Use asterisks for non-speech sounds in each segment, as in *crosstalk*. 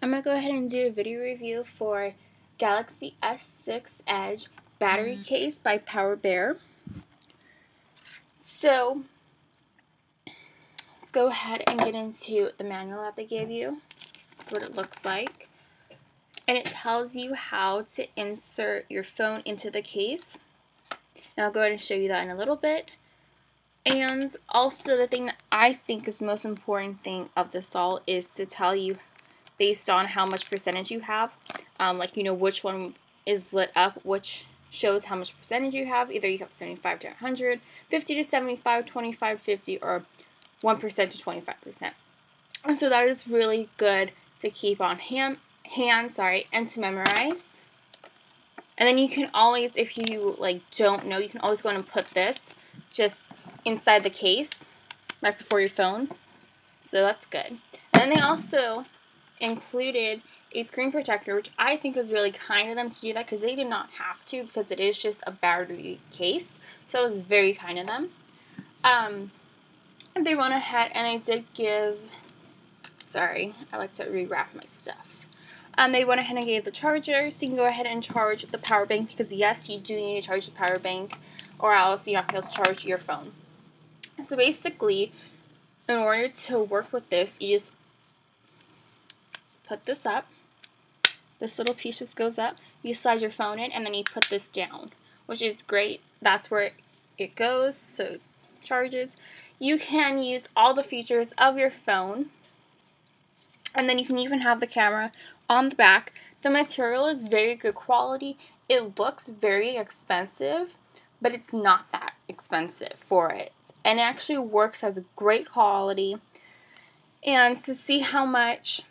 I'm going to go ahead and do a video review for Galaxy S6 Edge battery mm. case by PowerBear. So, let's go ahead and get into the manual that they gave you. That's what it looks like. And it tells you how to insert your phone into the case. And I'll go ahead and show you that in a little bit. And also the thing that I think is the most important thing of this all is to tell you based on how much percentage you have. Um, like, you know, which one is lit up, which shows how much percentage you have. Either you have 75 to 100, 50 to 75, 25 50, or 1% to 25%. And so that is really good to keep on hand, hand sorry, and to memorize. And then you can always, if you like don't know, you can always go and put this just inside the case right before your phone. So that's good. And they also included a screen protector, which I think was really kind of them to do that because they did not have to because it is just a battery case. So it was very kind of them. Um, they went ahead and they did give, sorry, I like to rewrap my stuff. Um, they went ahead and gave the charger, so you can go ahead and charge the power bank because yes, you do need to charge the power bank or else you're not going to charge your phone. So basically, in order to work with this, you just put this up. This little piece just goes up. You slide your phone in and then you put this down, which is great. That's where it goes, so it charges. You can use all the features of your phone. And then you can even have the camera on the back. The material is very good quality. It looks very expensive, but it's not that expensive for it. And it actually works as a great quality. And to see how much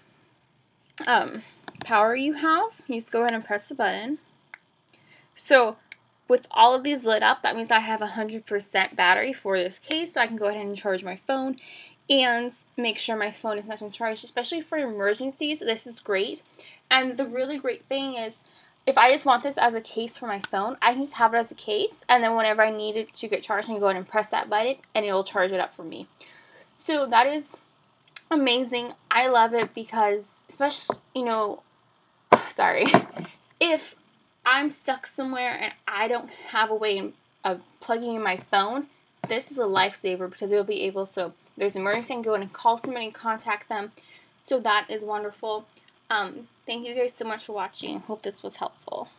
um, power you have, you just go ahead and press the button. So with all of these lit up, that means I have 100% battery for this case, so I can go ahead and charge my phone and make sure my phone is nice and charged, especially for emergencies. This is great. And the really great thing is, if I just want this as a case for my phone, I can just have it as a case, and then whenever I need it to get charged, I can go ahead and press that button, and it'll charge it up for me. So that is amazing. I love it because, especially, you know, *sighs* sorry, if I'm stuck somewhere and I don't have a way of plugging in my phone, this is a lifesaver because it will be able so there's an emergency and go in and call somebody and contact them. So that is wonderful. Um, thank you guys so much for watching. Hope this was helpful.